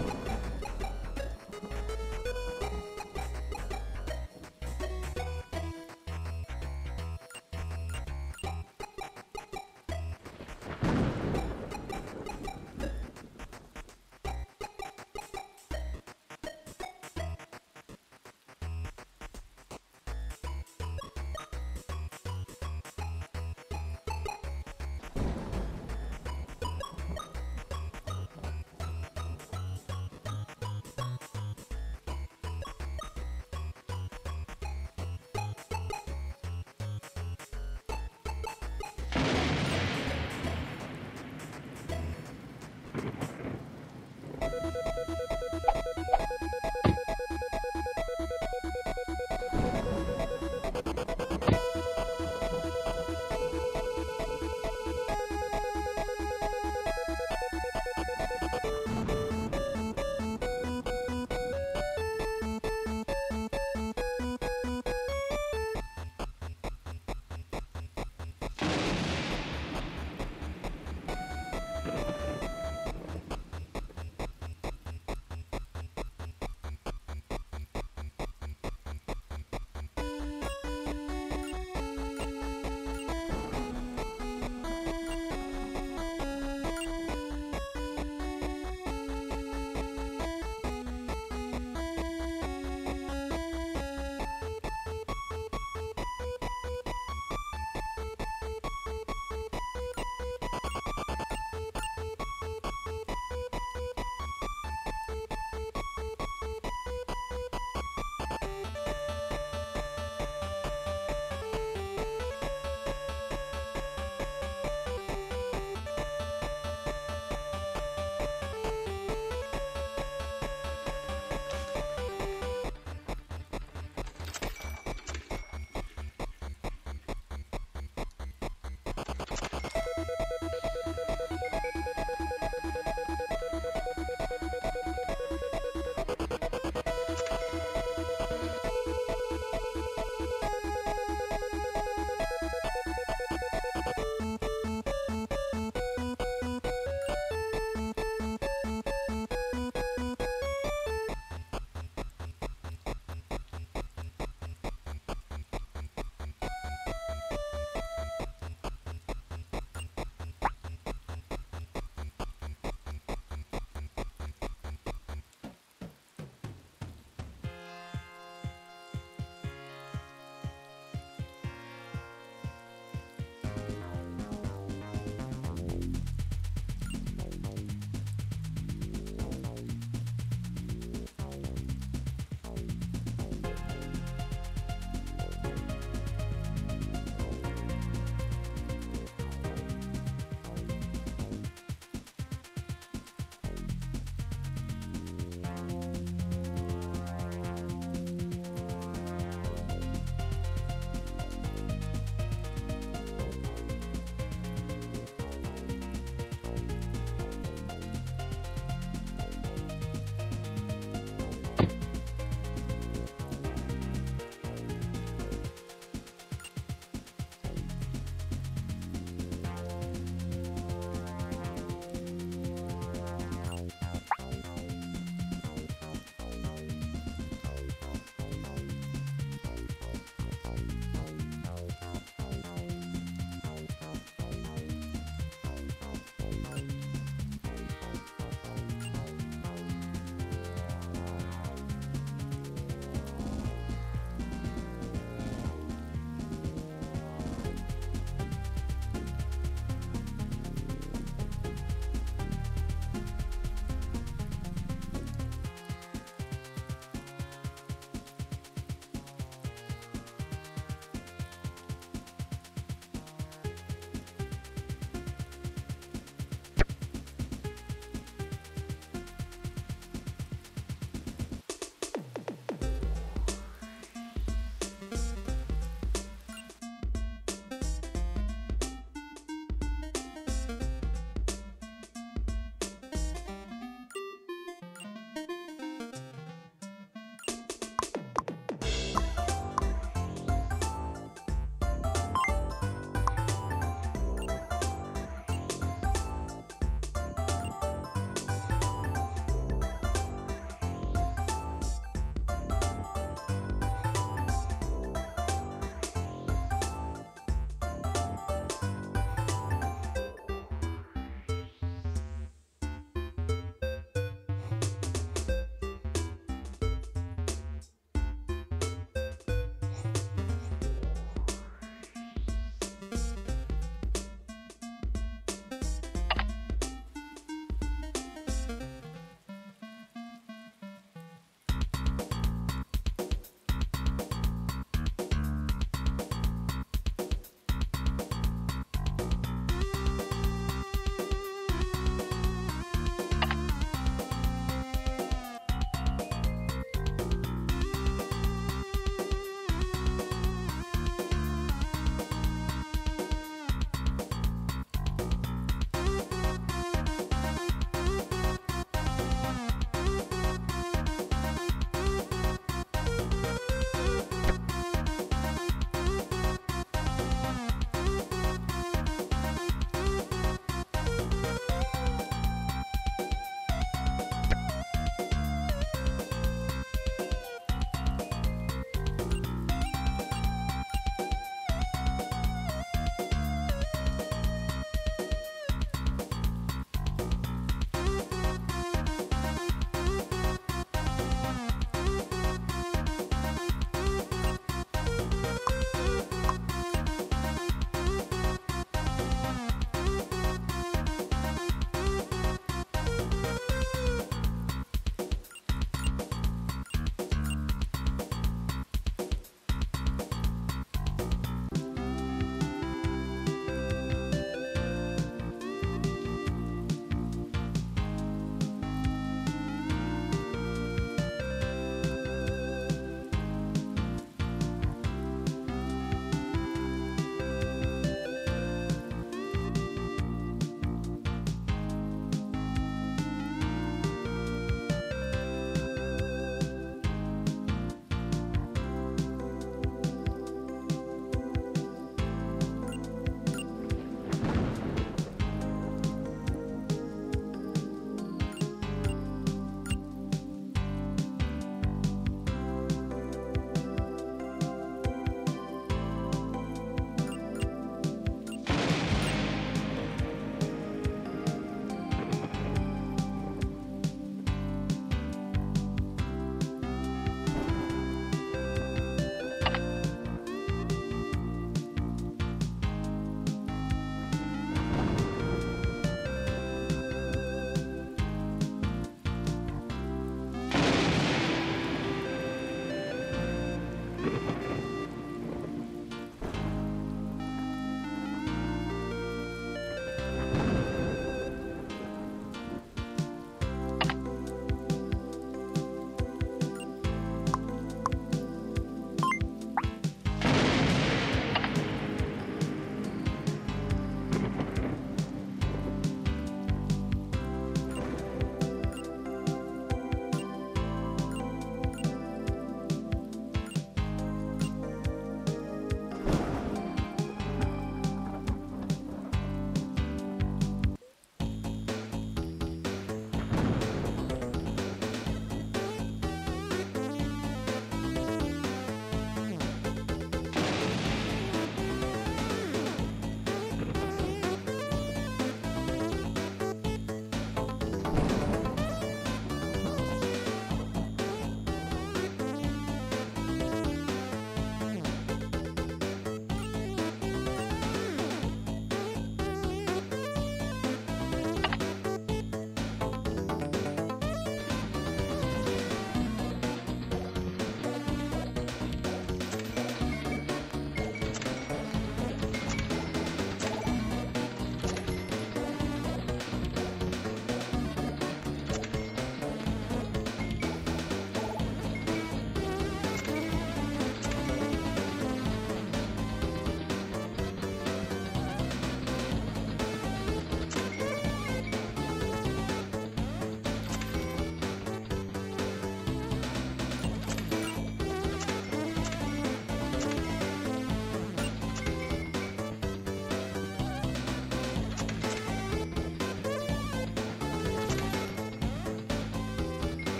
you